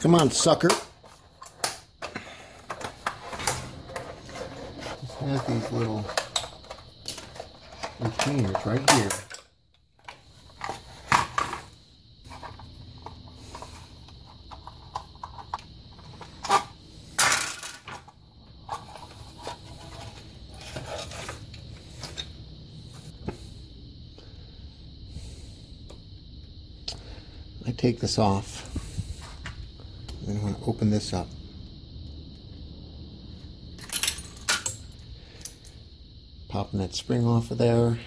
Come on, sucker. Just has these little retainers right here. I take this off. Then I'm going to open this up. Popping that spring off of there.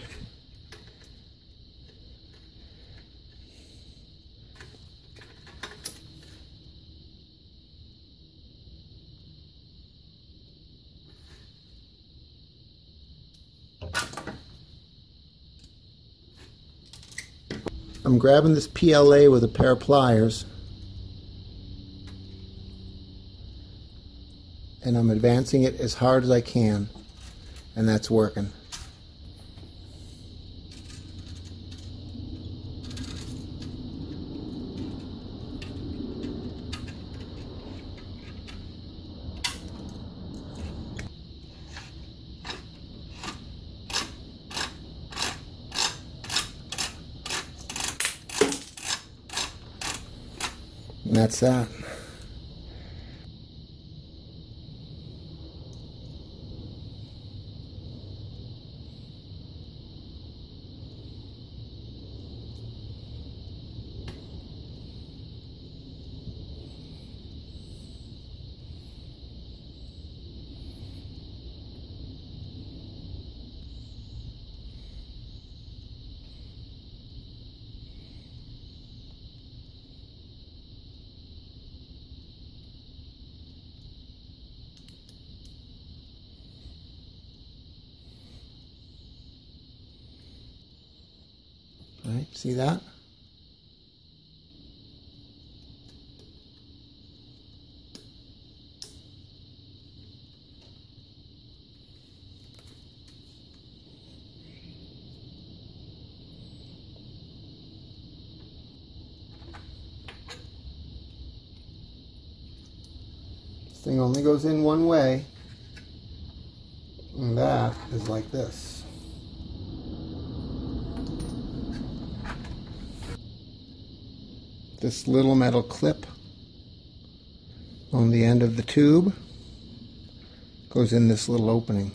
I'm grabbing this PLA with a pair of pliers and I'm advancing it as hard as I can and that's working. And that's that. Right, see that? This thing only goes in one way. And that is like this. This little metal clip on the end of the tube goes in this little opening.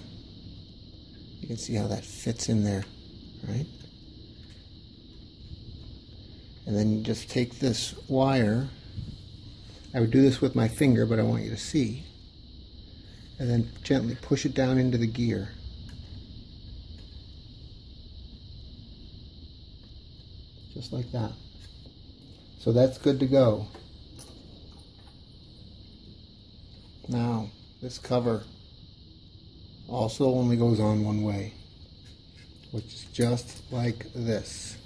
You can see how that fits in there, right? And then you just take this wire. I would do this with my finger, but I want you to see. And then gently push it down into the gear. Just like that. So that's good to go. Now, this cover also only goes on one way, which is just like this.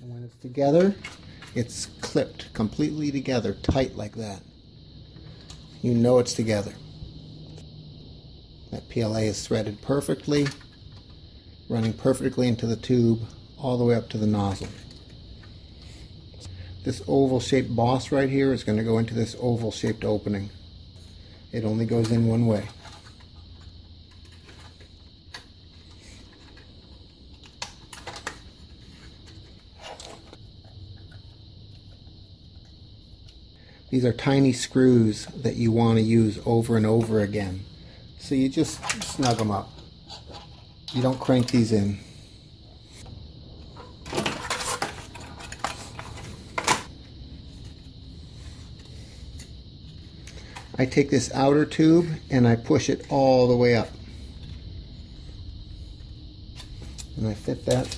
And when it's together, it's clipped completely together, tight like that. You know it's together. That PLA is threaded perfectly, running perfectly into the tube all the way up to the nozzle. This oval shaped boss right here is going to go into this oval shaped opening. It only goes in one way. These are tiny screws that you want to use over and over again. So you just snug them up. You don't crank these in. I take this outer tube and I push it all the way up. And I fit that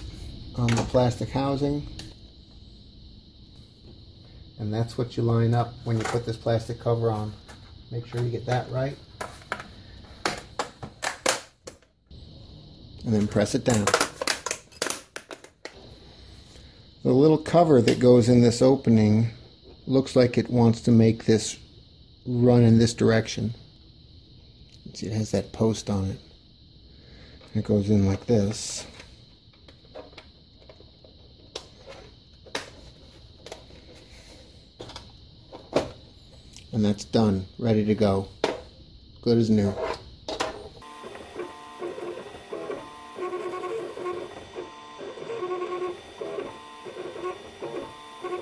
on the plastic housing. And that's what you line up when you put this plastic cover on. Make sure you get that right. And then press it down. The little cover that goes in this opening looks like it wants to make this run in this direction. See, it has that post on it. It goes in like this. And that's done, ready to go. Good as new.